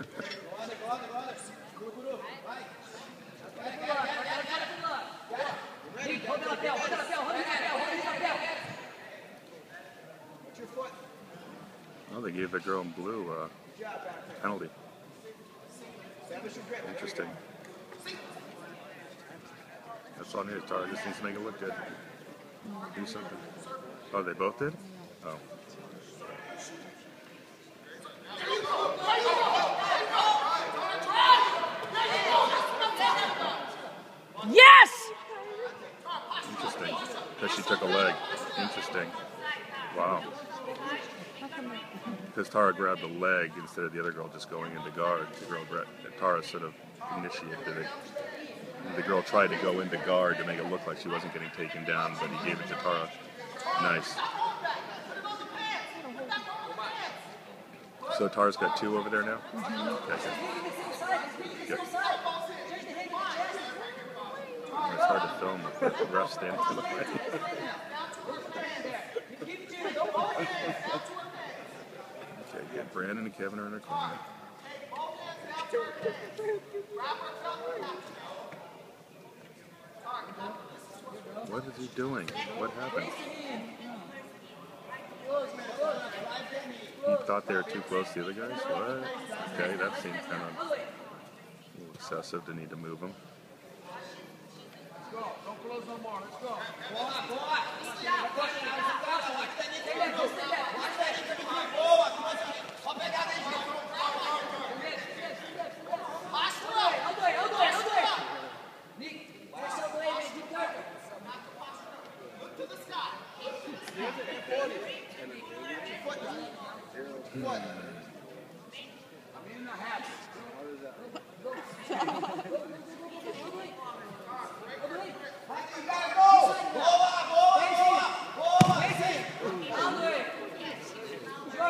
Oh, Well, they gave the girl in blue a penalty. Interesting. That's all I needed, Tyler. just needs to make it look good. Do something. Oh, they both did? Oh. Took a leg. Interesting. Wow. Because Tara grabbed the leg instead of the other girl just going into guard. The girl, Tara sort of initiated it. The girl tried to go into guard to make it look like she wasn't getting taken down, but he gave it to Tara. Nice. So Tara's got two over there now? Mm-hmm. Okay. Good. It's hard to film with the ref standing to the right. Okay, good. Brandon and Kevin are in their corner. What is he doing? What happened? He thought they were too close to the other guys? What? Okay, that seems kind of excessive to need to move Let's go. Ball up, ball up.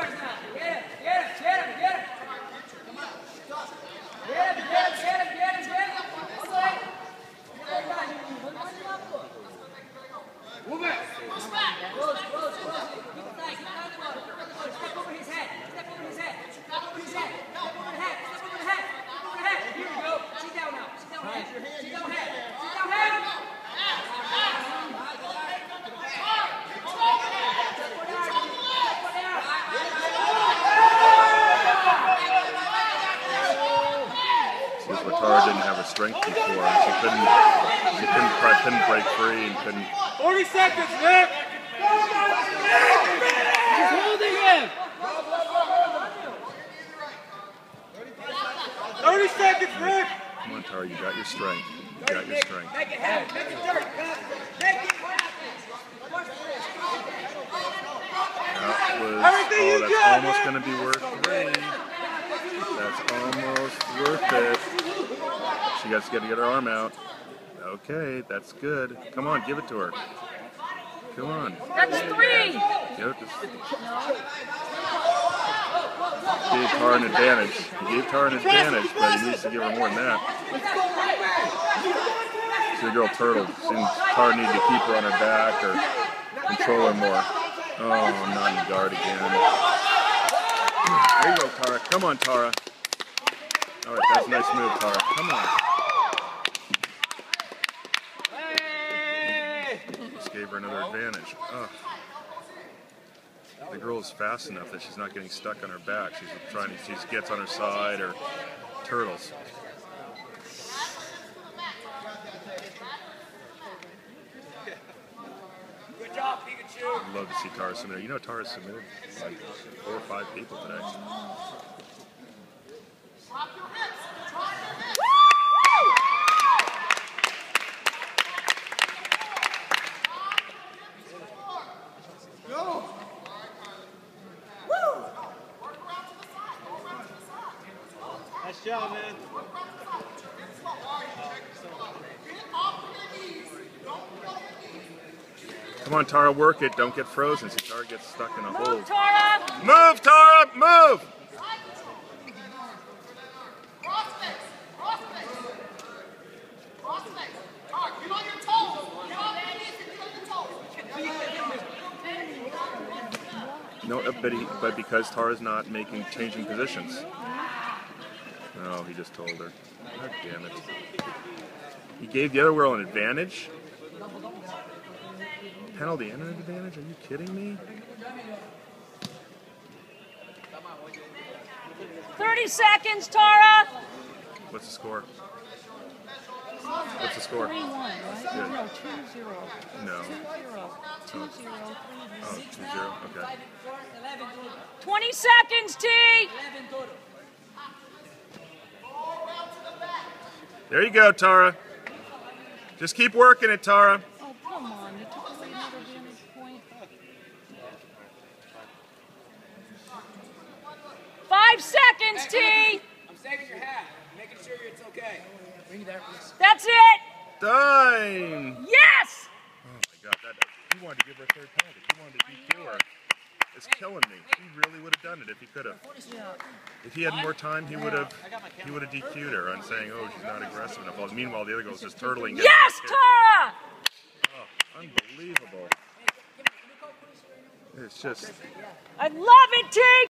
Georgia. Strength before, and she couldn't, she couldn't, couldn't break free and couldn't. 40 seconds, Nick! He's holding him! 30 seconds, Rick! Come on, Tara, you got your strength. You got your strength. Make it happen. Make it dirt. Make it happen. That was, Everything oh, you that's got, almost going to be worth three. That's almost worth it. She has to get to get her arm out. Okay, that's good. Come on, give it to her. Come on. That's three! Give it to Gave Tara an advantage. He gave Tara an advantage, but he needs to give her more than that. See the girl turtle. Seems Tara need to keep her on her back or control her more. Oh, not in guard again. There you go, Tara. Come on, Tara. All right, that's a nice move, Tara. Come on. Gave her another advantage. Ugh. The girl is fast enough that she's not getting stuck on her back. She's trying to, she gets on her side or turtles. Good job, Pikachu! I'd love to see Tara submit. You know, Tara submitted like four or five people today. Job, man. Come on, Tara, work it. Don't get frozen. See, Tara gets stuck in a hole. Move, Tara. Move, Tara, move! No, but, he, but because Tara's not making changing positions. Oh, he just told her. God damn it. He gave the other girl an advantage? Penalty and an advantage? Are you kidding me? 30 seconds, Tara. What's the score? What's the score? 3 1, right? Yeah. No, 2 0. No. 2 0. 2 0. Oh, 2 0. Okay. 20 seconds, T. There you go, Tara. Just keep working it, Tara. Oh, come on. You took away another damage point. Five seconds, T. I'm saving your hat. I'm Making sure it's okay. Bring you there, please. That's it. Dime! Yes. Oh my god, that, he wanted to give her a third penalty. He wanted to DQ her. It's killing me. He really would have done it if he could have. If he had more time, he would have. He would have DQ'd her on saying, "Oh, she's not aggressive enough." Meanwhile, the other girl's just turtling. Yes, Tara. Oh, unbelievable. It's just. I love it, T.